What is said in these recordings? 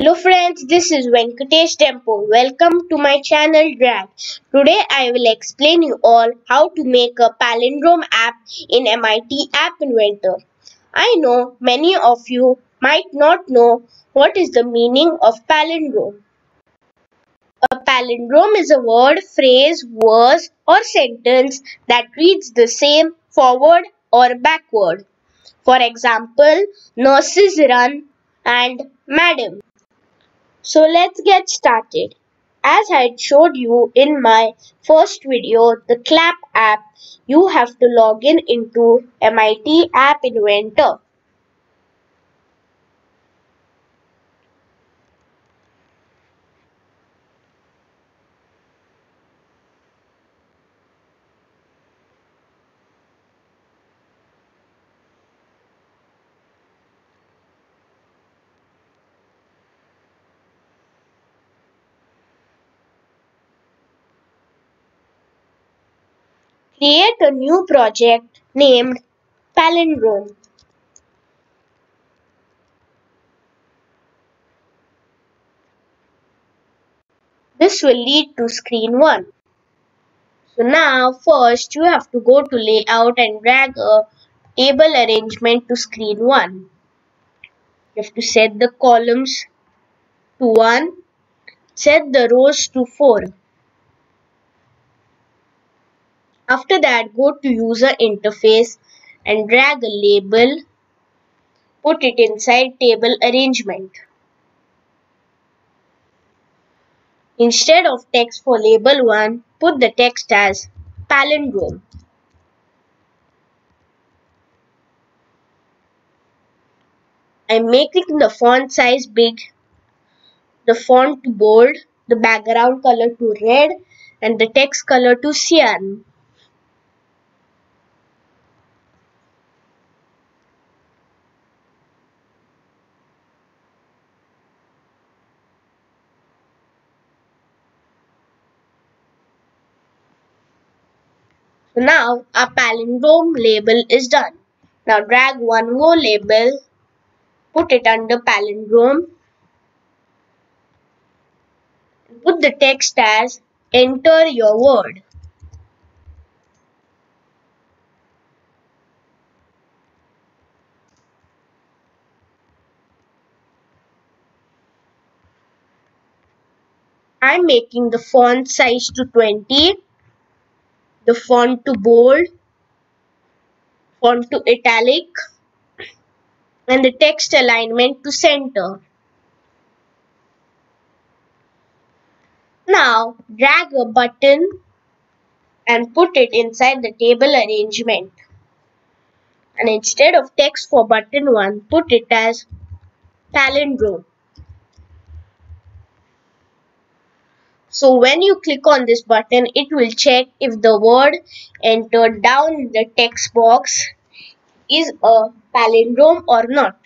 Hello friends, this is Venkatesh Dempo. Welcome to my channel Drag. Today I will explain you all how to make a palindrome app in MIT App Inventor. I know many of you might not know what is the meaning of palindrome. A palindrome is a word, phrase, verse or sentence that reads the same forward or backward. For example, nurses run and madam. So let's get started. As I showed you in my first video, the CLAP app, you have to log in into MIT App Inventor. Create a new project named Palindrome. This will lead to screen 1. So now first you have to go to layout and drag a table arrangement to screen 1. You have to set the columns to 1, set the rows to 4. After that, go to user interface and drag a label. Put it inside table arrangement. Instead of text for label 1, put the text as palindrome. I'm making the font size big, the font to bold, the background color to red and the text color to cyan. So now our palindrome label is done. Now drag one more label, put it under palindrome, put the text as enter your word. I'm making the font size to 20 the font to bold, font to italic, and the text alignment to center. Now drag a button and put it inside the table arrangement. And instead of text for button 1, put it as palindrome. So when you click on this button, it will check if the word entered down the text box is a palindrome or not.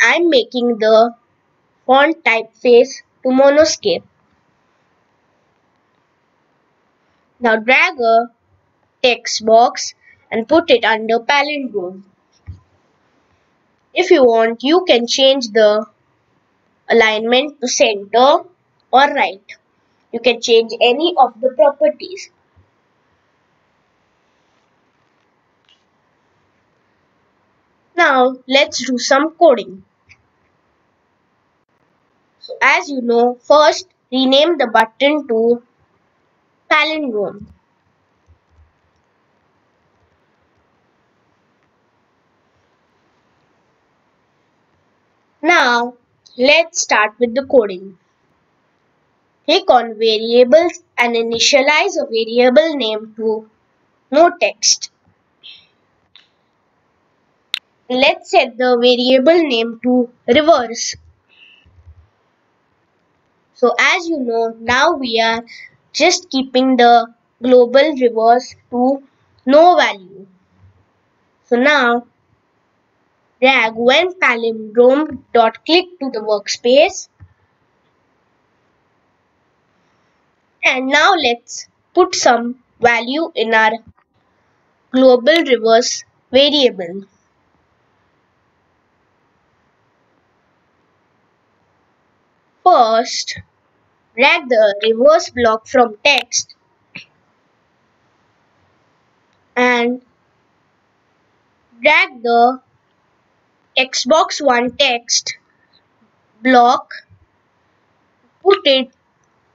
I'm making the font typeface to monospace. Now drag a text box and put it under palindrome. If you want, you can change the alignment to center or right. You can change any of the properties. Now let's do some coding. So as you know, first rename the button to palindrome. Now Let's start with the coding. Click on variables and initialize a variable name to no text. Let's set the variable name to reverse. So as you know, now we are just keeping the global reverse to no value. So now drag when palindrome dot click to the workspace. And now let's put some value in our global reverse variable. First, drag the reverse block from text and drag the text box 1 text block, put it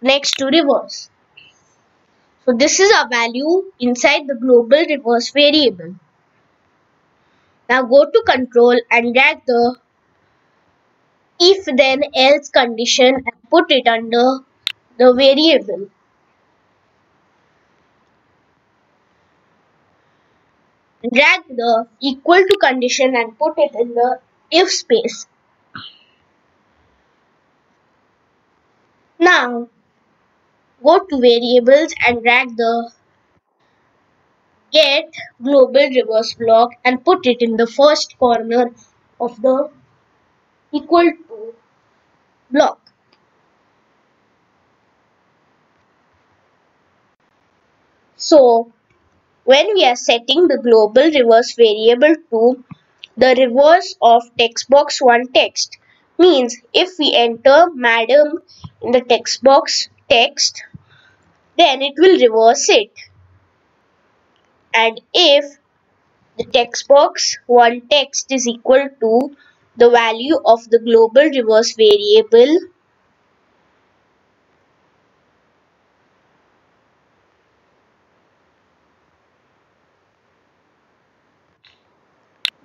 next to reverse. So this is a value inside the global reverse variable. Now go to control and drag the if then else condition and put it under the variable. Drag the equal to condition and put it in the if space. Now go to variables and drag the get global reverse block and put it in the first corner of the equal to block. So when we are setting the global reverse variable to the reverse of text box 1 text means if we enter madam in the text box text then it will reverse it. And if the text box 1 text is equal to the value of the global reverse variable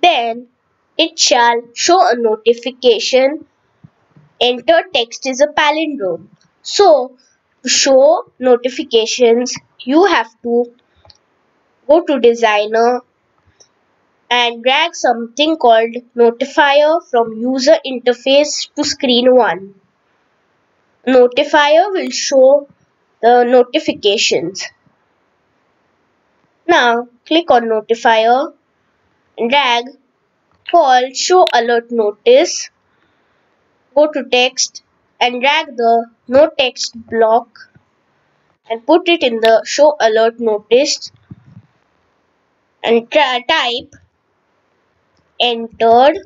then it shall show a notification enter text is a palindrome so to show notifications you have to go to designer and drag something called notifier from user interface to screen 1. Notifier will show the notifications. Now click on notifier drag call show alert notice. Go to text and drag the no text block and put it in the show alert notice and type entered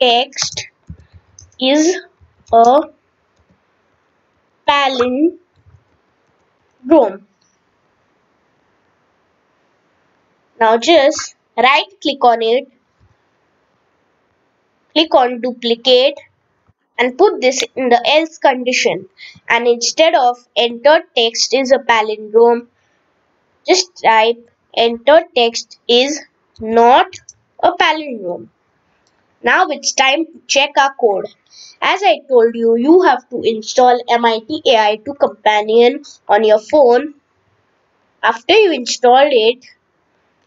text is a palindrome. Now just right click on it, click on duplicate and put this in the else condition and instead of entered text is a palindrome just type enter text is not a palindrome. Now it's time to check our code. As I told you, you have to install MIT AI2 Companion on your phone. After you install it,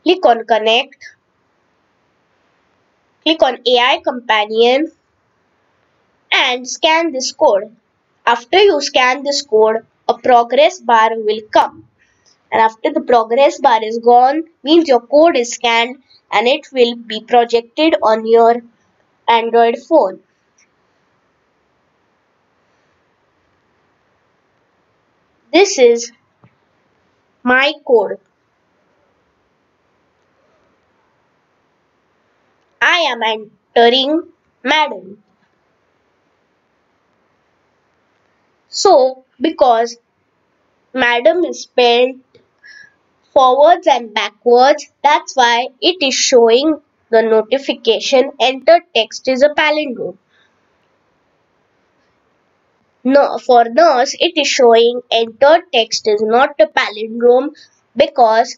click on connect. Click on AI Companion and scan this code. After you scan this code, a progress bar will come and after the progress bar is gone means your code is scanned and it will be projected on your Android phone. This is my code. I am entering madam. So, because madam is spelled forwards and backwards. That's why it is showing the notification enter text is a palindrome. No, for nurse, it is showing enter text is not a palindrome because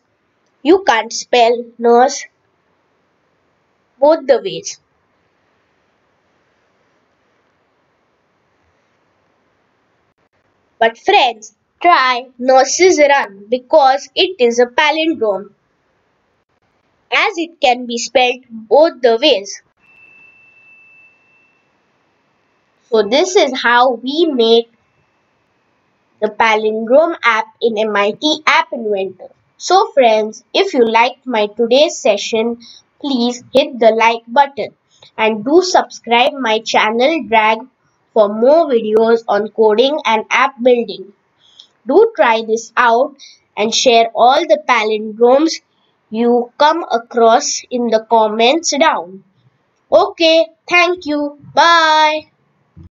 you can't spell nurse both the ways. But friends, Try Nurse's Run because it is a palindrome as it can be spelled both the ways. So this is how we make the palindrome app in MIT App Inventor. So friends, if you liked my today's session, please hit the like button and do subscribe my channel Drag for more videos on coding and app building. Do try this out and share all the palindromes you come across in the comments down. Okay, thank you. Bye.